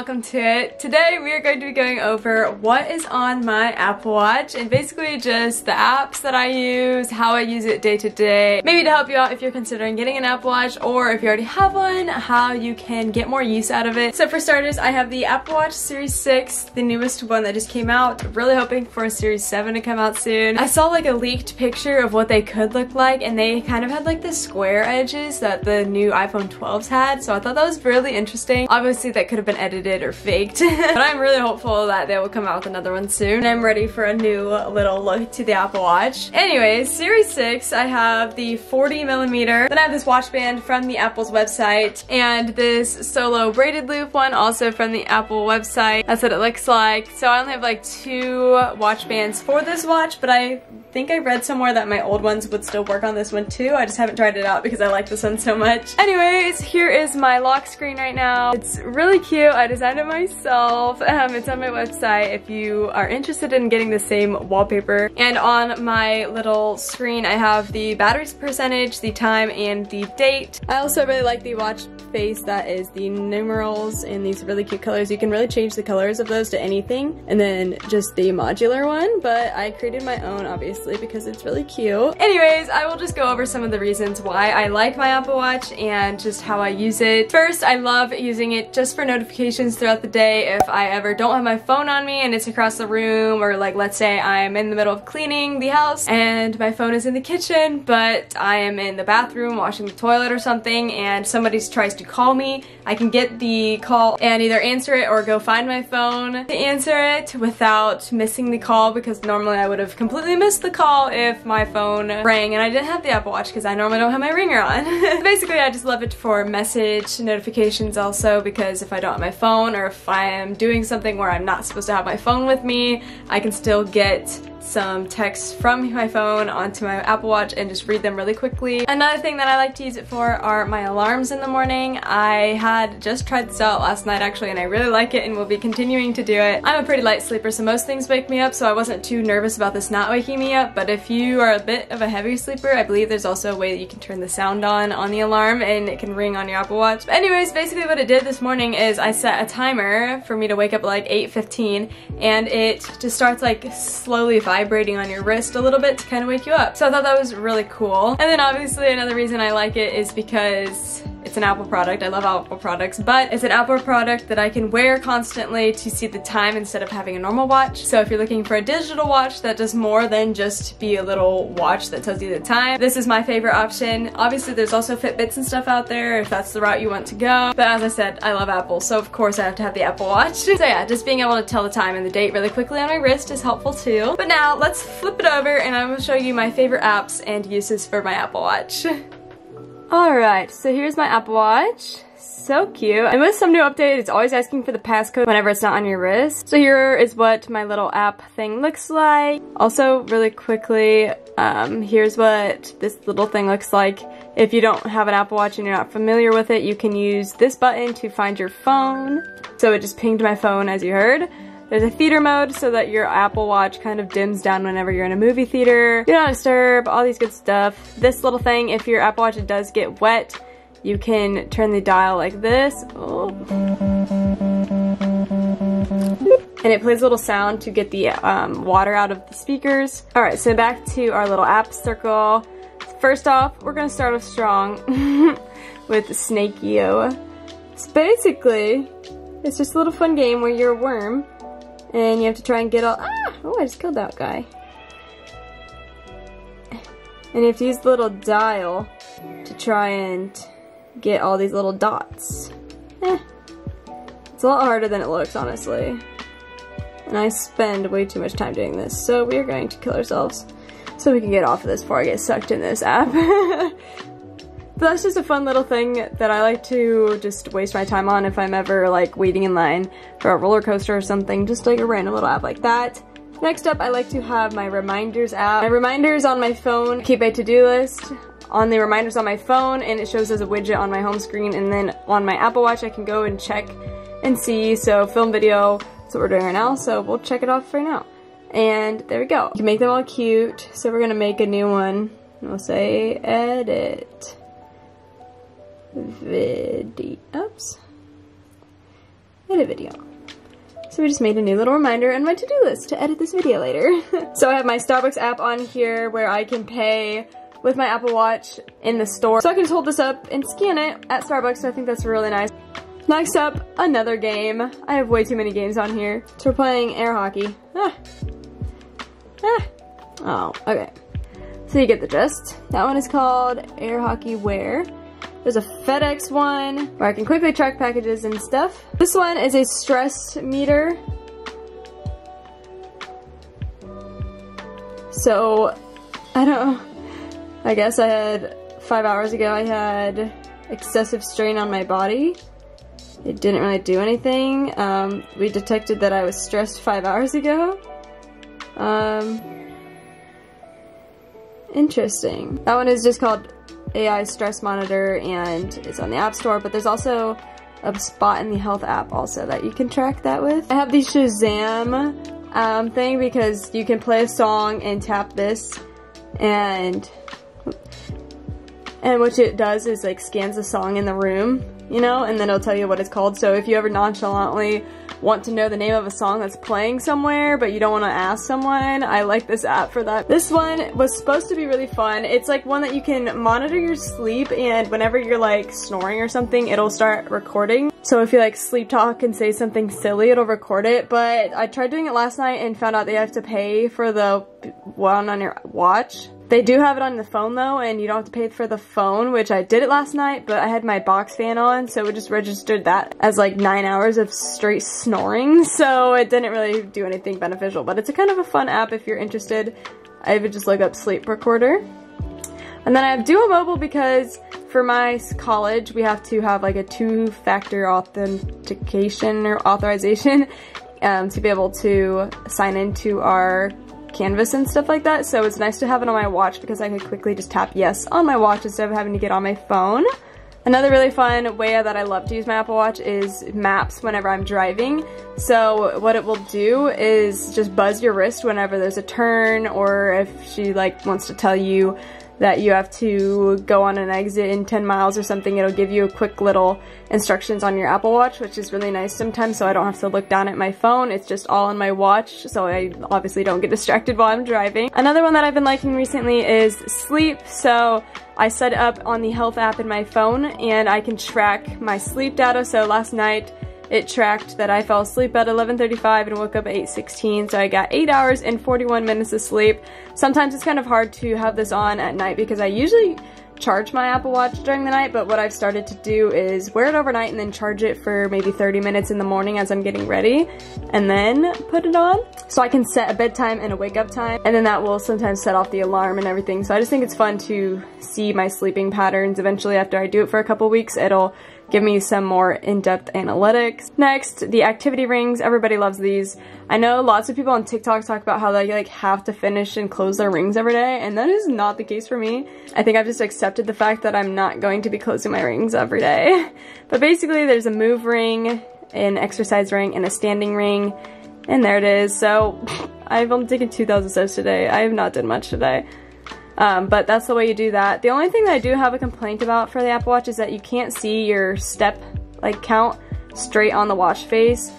Welcome to it. Today we are going to be going over what is on my Apple Watch and basically just the apps that I use, how I use it day to day, maybe to help you out if you're considering getting an Apple Watch or if you already have one, how you can get more use out of it. So for starters, I have the Apple Watch Series 6, the newest one that just came out. Really hoping for a Series 7 to come out soon. I saw like a leaked picture of what they could look like and they kind of had like the square edges that the new iPhone 12s had, so I thought that was really interesting. Obviously that could have been edited or faked. but I'm really hopeful that they will come out with another one soon. I'm ready for a new little look to the Apple Watch. Anyways, Series 6, I have the 40 millimeter. Then I have this watch band from the Apple's website and this solo braided loop one also from the Apple website. That's what it looks like. So I only have like two watch bands for this watch, but I think I read somewhere that my old ones would still work on this one too. I just haven't tried it out because I like this one so much. Anyways, here is my lock screen right now. It's really cute. I designed it myself. Um, it's on my website if you are interested in getting the same wallpaper. And on my little screen, I have the battery percentage, the time, and the date. I also really like the watch face that is the numerals in these really cute colors. You can really change the colors of those to anything. And then just the modular one, but I created my own obviously because it's really cute. Anyways, I will just go over some of the reasons why I like my Apple Watch and just how I use it. First, I love using it just for notifications throughout the day if I ever don't have my phone on me and it's across the room or like let's say I'm in the middle of cleaning the house and my phone is in the kitchen but I am in the bathroom washing the toilet or something and somebody tries to call me, I can get the call and either answer it or go find my phone to answer it without missing the call because normally I would have completely missed the call if my phone rang and I didn't have the Apple Watch because I normally don't have my ringer on. Basically, I just love it for message notifications also because if I don't have my phone or if I am doing something where I'm not supposed to have my phone with me, I can still get some texts from my phone onto my Apple Watch and just read them really quickly. Another thing that I like to use it for are my alarms in the morning. I had just tried this out last night actually and I really like it and will be continuing to do it. I'm a pretty light sleeper so most things wake me up so I wasn't too nervous about this not waking me up but if you are a bit of a heavy sleeper I believe there's also a way that you can turn the sound on on the alarm and it can ring on your Apple Watch. But anyways basically what it did this morning is I set a timer for me to wake up at like 8.15 and it just starts like slowly vibrating on your wrist a little bit to kind of wake you up. So I thought that was really cool. And then obviously another reason I like it is because it's an Apple product. I love Apple products, but it's an Apple product that I can wear constantly to see the time instead of having a normal watch. So if you're looking for a digital watch that does more than just be a little watch that tells you the time, this is my favorite option. Obviously, there's also Fitbits and stuff out there if that's the route you want to go. But as I said, I love Apple, so of course I have to have the Apple Watch. so yeah, just being able to tell the time and the date really quickly on my wrist is helpful too. But now let's flip it over and I'm gonna show you my favorite apps and uses for my Apple Watch. Alright, so here's my Apple Watch. So cute. And with some new update, it's always asking for the passcode whenever it's not on your wrist. So here is what my little app thing looks like. Also, really quickly, um, here's what this little thing looks like. If you don't have an Apple Watch and you're not familiar with it, you can use this button to find your phone. So it just pinged my phone as you heard. There's a theater mode so that your Apple Watch kind of dims down whenever you're in a movie theater. You Do not disturb, all these good stuff. This little thing, if your Apple Watch does get wet, you can turn the dial like this. Oh. And it plays a little sound to get the um, water out of the speakers. All right, so back to our little app circle. First off, we're gonna start off strong with Snakeo. It's basically, it's just a little fun game where you're a worm and you have to try and get all- ah! Oh, I just killed that guy. And you have to use the little dial to try and get all these little dots. Eh. It's a lot harder than it looks, honestly. And I spend way too much time doing this, so we are going to kill ourselves so we can get off of this before I get sucked in this app. But that's just a fun little thing that I like to just waste my time on if I'm ever like waiting in line for a roller coaster or something, just like a random little app like that. Next up, I like to have my reminders app. My reminders on my phone keep a to-do list on the reminders on my phone and it shows as a widget on my home screen and then on my Apple Watch I can go and check and see. So film video, that's what we're doing right now, so we'll check it off right now. And there we go. You can make them all cute. So we're gonna make a new one. We'll say edit video. Oops. edit video. So we just made a new little reminder on my to-do list to edit this video later. so I have my Starbucks app on here where I can pay with my Apple Watch in the store. So I can just hold this up and scan it at Starbucks. So I think that's really nice. Next up, another game. I have way too many games on here. So we're playing air hockey. Ah. Ah. Oh, okay. So you get the gist. That one is called Air Hockey Wear. There's a FedEx one where I can quickly track packages and stuff. This one is a stress meter. So, I don't. I guess I had, five hours ago, I had excessive strain on my body. It didn't really do anything. Um, we detected that I was stressed five hours ago. Um, interesting. That one is just called AI stress monitor and it's on the App Store, but there's also a spot in the health app also that you can track that with. I have the Shazam um, thing because you can play a song and tap this and and what it does is like scans the song in the room, you know, and then it'll tell you what it's called. So if you ever nonchalantly want to know the name of a song that's playing somewhere, but you don't want to ask someone, I like this app for that. This one was supposed to be really fun. It's like one that you can monitor your sleep and whenever you're like snoring or something, it'll start recording. So if you like sleep talk and say something silly, it'll record it. But I tried doing it last night and found out that you have to pay for the one on your watch. They do have it on the phone though, and you don't have to pay for the phone, which I did it last night, but I had my box fan on, so it just registered that as like nine hours of straight snoring, so it didn't really do anything beneficial, but it's a kind of a fun app if you're interested. I would just look up sleep recorder. And then I have Duo Mobile because for my college, we have to have like a two-factor authentication or authorization um, to be able to sign into our canvas and stuff like that, so it's nice to have it on my watch because I could quickly just tap yes on my watch instead of having to get on my phone. Another really fun way that I love to use my Apple Watch is maps whenever I'm driving. So what it will do is just buzz your wrist whenever there's a turn or if she like wants to tell you that you have to go on an exit in 10 miles or something, it'll give you a quick little instructions on your Apple Watch, which is really nice sometimes so I don't have to look down at my phone. It's just all on my watch, so I obviously don't get distracted while I'm driving. Another one that I've been liking recently is sleep. So I set up on the health app in my phone and I can track my sleep data. So last night, it tracked that I fell asleep at 11.35 and woke up at 8.16, so I got 8 hours and 41 minutes of sleep. Sometimes it's kind of hard to have this on at night because I usually charge my Apple Watch during the night, but what I've started to do is wear it overnight and then charge it for maybe 30 minutes in the morning as I'm getting ready, and then put it on. So I can set a bedtime and a wake up time, and then that will sometimes set off the alarm and everything. So I just think it's fun to see my sleeping patterns. Eventually, after I do it for a couple weeks, it'll give me some more in-depth analytics. Next, the activity rings. Everybody loves these. I know lots of people on TikTok talk about how they like have to finish and close their rings every day, and that is not the case for me. I think I've just accepted the fact that I'm not going to be closing my rings every day. but basically, there's a move ring, an exercise ring, and a standing ring, and there it is. So I've only taken 2,000 steps today. I have not done much today. Um, but that's the way you do that. The only thing that I do have a complaint about for the Apple Watch is that you can't see your step like count straight on the watch face.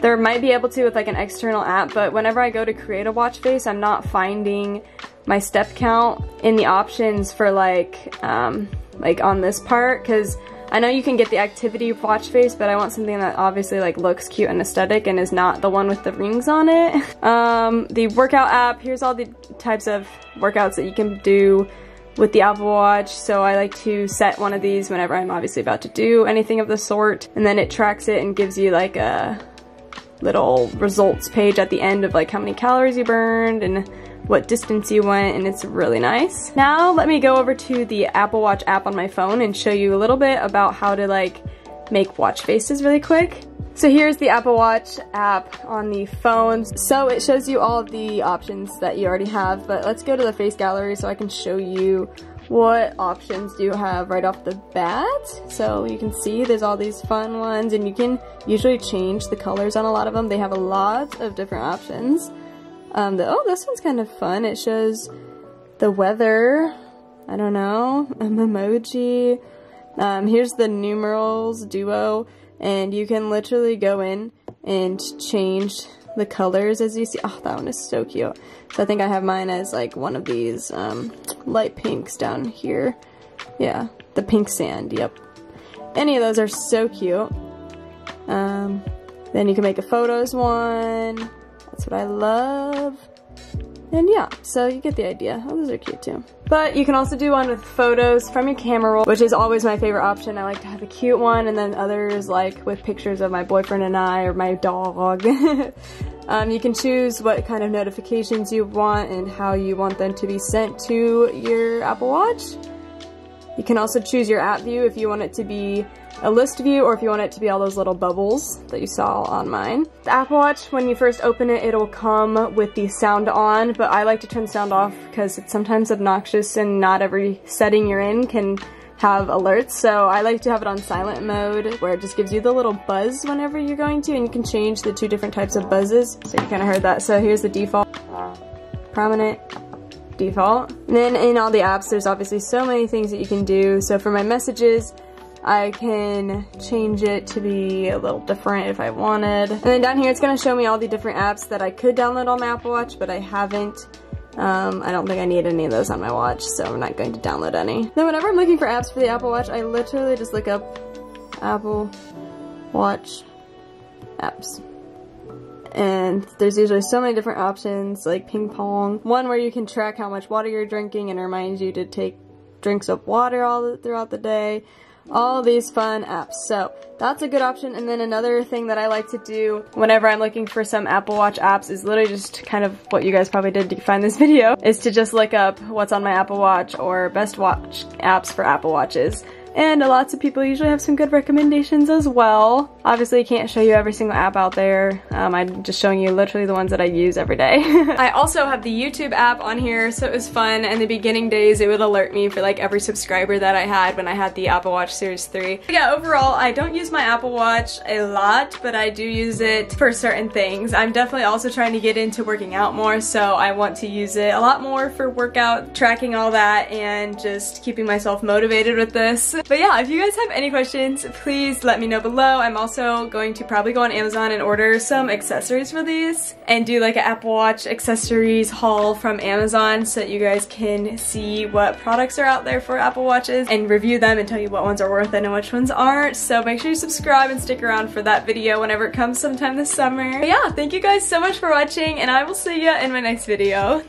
There might be able to with like an external app, but whenever I go to create a watch face, I'm not finding my step count in the options for like, um, like on this part, because I know you can get the activity watch face, but I want something that obviously like looks cute and aesthetic and is not the one with the rings on it. Um, the workout app, here's all the types of workouts that you can do with the Apple Watch. So I like to set one of these whenever I'm obviously about to do anything of the sort. And then it tracks it and gives you like a little results page at the end of like how many calories you burned and what distance you went and it's really nice. Now let me go over to the Apple Watch app on my phone and show you a little bit about how to like make watch faces really quick. So here's the Apple Watch app on the phone. So it shows you all the options that you already have, but let's go to the face gallery so I can show you what options do you have right off the bat. So you can see there's all these fun ones and you can usually change the colors on a lot of them. They have a lot of different options. Um, the, oh, this one's kind of fun. It shows the weather. I don't know. An emoji. Um, here's the numerals duo, and you can literally go in and change the colors as you see. Oh, that one is so cute. So I think I have mine as like one of these um, light pinks down here. Yeah, the pink sand, yep. Any of those are so cute. Um, then you can make a photos one. That's what I love. And yeah, so you get the idea. Oh, those are cute too. But you can also do one with photos from your camera roll, which is always my favorite option. I like to have a cute one and then others like with pictures of my boyfriend and I or my dog. um, you can choose what kind of notifications you want and how you want them to be sent to your Apple Watch. You can also choose your app view if you want it to be a list view or if you want it to be all those little bubbles that you saw on mine. The Apple Watch, when you first open it, it'll come with the sound on, but I like to turn sound off because it's sometimes obnoxious and not every setting you're in can have alerts, so I like to have it on silent mode where it just gives you the little buzz whenever you're going to, and you can change the two different types of buzzes. So you kind of heard that. So here's the default, prominent, default. And then in all the apps, there's obviously so many things that you can do. So for my messages, I can change it to be a little different if I wanted. And then down here it's going to show me all the different apps that I could download on my Apple Watch, but I haven't. Um, I don't think I need any of those on my watch, so I'm not going to download any. Then whenever I'm looking for apps for the Apple Watch, I literally just look up Apple Watch apps. And there's usually so many different options, like ping pong. One where you can track how much water you're drinking and reminds you to take drinks of water all throughout the day all these fun apps. So that's a good option. And then another thing that I like to do whenever I'm looking for some Apple Watch apps is literally just kind of what you guys probably did to find this video, is to just look up what's on my Apple Watch or best watch apps for Apple Watches. And lots of people usually have some good recommendations as well. Obviously, I can't show you every single app out there. Um, I'm just showing you literally the ones that I use every day. I also have the YouTube app on here, so it was fun. In the beginning days, it would alert me for like every subscriber that I had when I had the Apple Watch Series 3. But yeah, overall, I don't use my Apple Watch a lot, but I do use it for certain things. I'm definitely also trying to get into working out more, so I want to use it a lot more for workout, tracking all that, and just keeping myself motivated with this. But yeah, if you guys have any questions, please let me know below. I'm also going to probably go on Amazon and order some accessories for these and do like an Apple Watch accessories haul from Amazon so that you guys can see what products are out there for Apple Watches and review them and tell you what ones are worth it and which ones aren't. So make sure you subscribe and stick around for that video whenever it comes sometime this summer. But yeah, thank you guys so much for watching and I will see you in my next video.